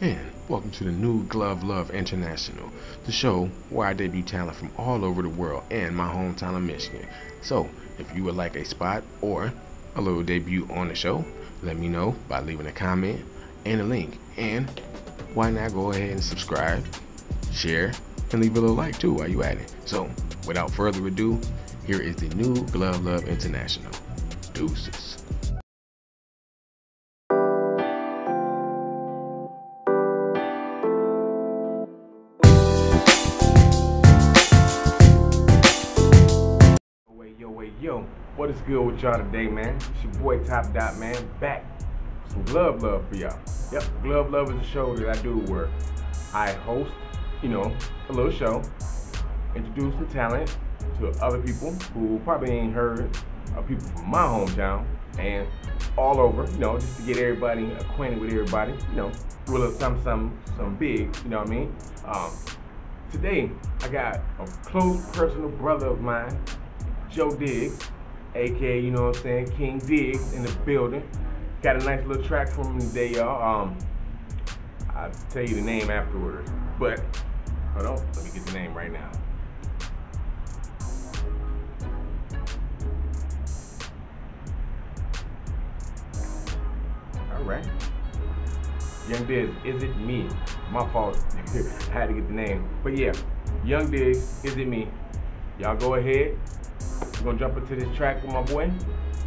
and welcome to the new Glove Love International, the show where I debut talent from all over the world and my hometown of Michigan. So, if you would like a spot or a little debut on the show, let me know by leaving a comment and a link. And why not go ahead and subscribe, share, and leave a little like too while you're at it. So, without further ado, here is the new Glove Love International. Deuces. What is good with y'all today, man? It's your boy TopDott, man, back some glove love for y'all. Yep, glove love is a show that I do where I host, you know, a little show, introduce some talent to other people who probably ain't heard of people from my hometown and all over, you know, just to get everybody acquainted with everybody, you know, do a little something, something, some big, you know what I mean? Um, today, I got a close personal brother of mine, Joe Diggs, aka, you know what I'm saying, King Diggz in the building. Got a nice little track from him today, y'all. Um, I'll tell you the name afterwards. But, hold on, let me get the name right now. All right. Young Diggz, is it me? My fault. I had to get the name. But yeah, Young Diggz, is it me? Y'all go ahead. We're gonna jump into this track with my boy.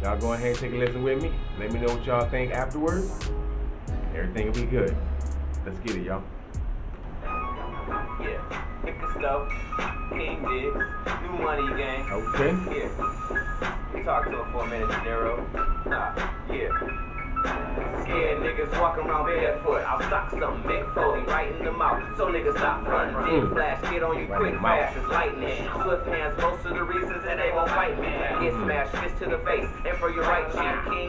Y'all go ahead and take a listen with me. Let me know what y'all think afterwards. Everything will be good. Let's get it, y'all. Yeah, pick the stuff. King Diggz, new money gang. Okay. Yeah. Talk to him for a minute, Nero. Nah, yeah. Scared niggas walking around barefoot. I'll stock some Mick Foley right in the mouth. So niggas stop running. Big Mm. flash, get on you quick, fast as lightning. Swift hands, most of the reasons that they won't fight me. Get smashed, fist to the face, and for your.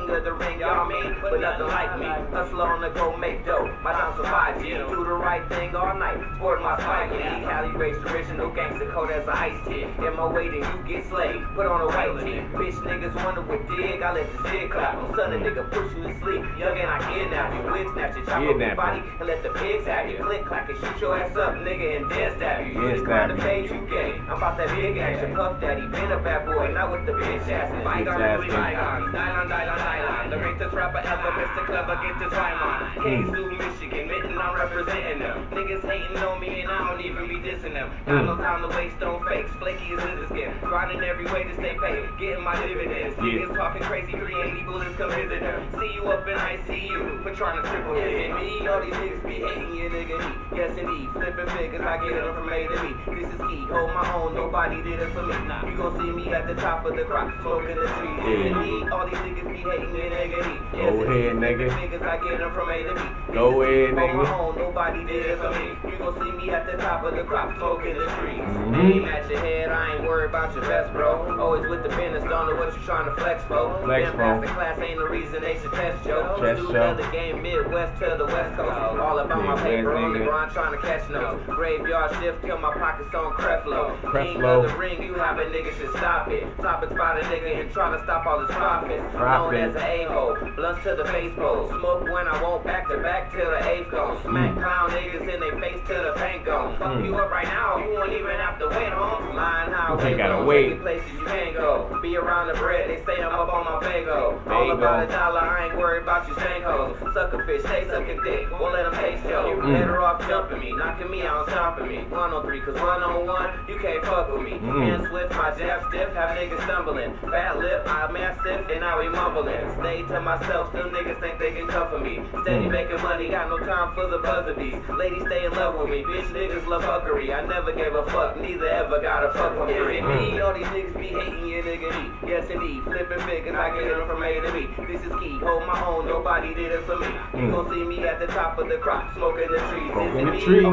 King of the ring, y'all mean, but nothing like me. Hustle on the go, make dough. My time for 5G. Do the right thing all night. Sport my spike lead. Cali raised original gangster code as a Ice-T. In my way, then you get slayed. Put on a white tee. Bitch niggas wonder what dig. I let the zig clap. Son, a nigga push you to sleep. Young and I kidnap you. Wig snatch you. Chop up your you. body and let the pigs have you. Click, clack, and shoot your ass up, nigga, and dead stab you. You stab decline the you. page you gay. I'm about that big action. Puff daddy. Been a bad boy, not with the bitch ass. Bygone, ass really bygone. Dylon, Dylon, Dylon. The greatest rapper ever, Mr. Clever, get this rhyme on. K-Zoo, Michigan, mitten, I'm representing them. Niggas hating on me and I don't even be dissing them. Got no Mm. time to waste on fakes. Flaky as lizard skin. Grinding every way to stay paid. Getting my dividends. Niggas talking crazy, 380 bullets come visit them. See you up in ICU for trying to triple hit. Me, all these niggas be hating you, nigga. Yes, indeed. Flipping figures, I get it from A to B. This is key. Hold my own, nobody did it for me. Nah, you gon' see me at the top of the crop, smoking the tree. Yeah. indeed. All these niggas be hating you, nigga. Me. Go ahead, nigga. Figures, I get them from A to B. Go ahead, On my nigga. own, nobody did it for me. You gon' see me at the top of the crop, smoking the trees. Mhm. Aim at your head, I ain't worried about your vest, bro. Always with the business, don't know what you trying to flex, bro. Flex, bro. the class, ain't no reason they should test, yo. Test, yo. another game, Midwest to the West Coast. All about my paper, on the nigga. grind, trying to catch notes. Graveyard shift, kill my pockets on Creflo. Creflo. the ring, you have a nigga should stop it. Topics by the nigga and try to stop all his profits. Known as an a-hole. Blunts to the face bowl. Smoke when I want back to back till the eighth go. Smack Mm. clown niggas in they face till the paint gone. Fuck Mm. you up right now, you won't even have to wait home. Line highway, ain't gotta wait. places you can't go. Be around the bread, they say I'm up on my bago. All about a dollar, I ain't worried about you stank hoes. Sucker fish, stay sucking dick, won't let them taste yo. You Mm. better off jumping me, knocking me out, stomping me. One on three, cause one on one, you can't fuck with me. Mm. And swift, my jab stiff, have niggas stumbling. Fat lip, I'm massive, and now we mumbling. Stay to myself, still niggas think they can cover me. Steady Mm. making money, got no time for the buzzer beats. Ladies stay in love with me, bitch niggas love fuckery. I never gave a fuck, neither ever got a fuck for. Me, all these niggas be hating you, nigga. Me. Yes indeed, flipping figures, I get it from A to B. This is key, hold my own, nobody did it for me. You Mm. gon' see me at the top of the crop, smoking the trees. Smoking the me? tree.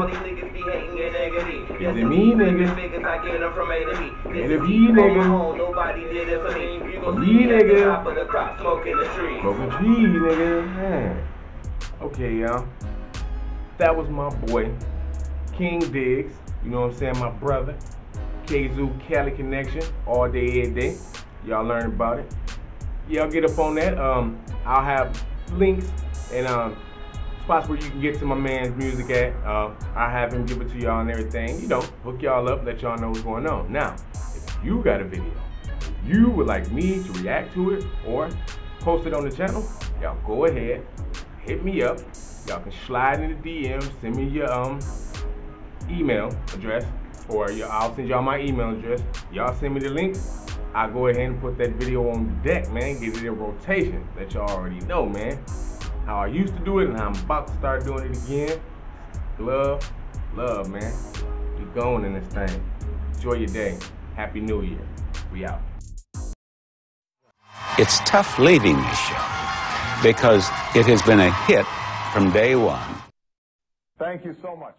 All these niggas be hating you, nigga. Me. Yes, it me, nigga? I get them from A to B. It is key, hold nigga? my own, nobody did it for me. You gon' Me, see me nigga? top of the crop, smoking the trees. Broken G, nigga. Man. Okay, y'all. That was my boy, King Diggz. You know what I'm saying? My brother. K-Zoo Cali Connection. All day, every day. Y'all learn about it. Y'all get up on that. Um, I'll have links and um, spots where you can get to my man's music at. Uh, I have him give it to y'all and everything. You know, hook y'all up, let y'all know what's going on. Now, if you got a video, you would like me to react to it or post it on the channel, y'all go ahead, hit me up. Y'all can slide in the DM, send me your um email address, or your, I'll send y'all my email address. Y'all send me the link. I'll go ahead and put that video on deck, man. Get it in rotation. That y'all already know, man. How I used to do it and how I'm about to start doing it again. Love, love, man. Keep going in this thing. Enjoy your day. Happy New Year. We out. It's tough leaving this show because it has been a hit from day one. Thank you so much.